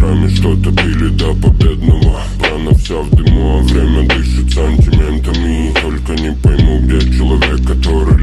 страны что-то пили до победного рано вся в дыму, а время дышит сантиментами. Только не пойму, где человек, который